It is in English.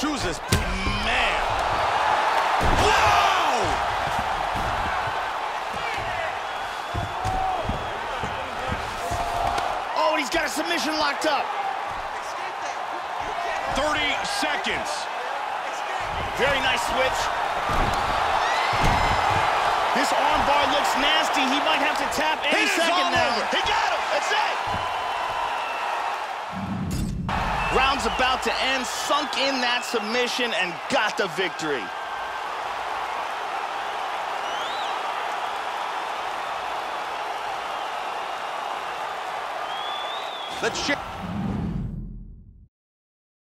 Chooses, man. Wow! Oh, he's got a submission locked up. 30 seconds. Very nice switch. This armbar looks nasty. He might have to Round's about to end, sunk in that submission and got the victory. Let's.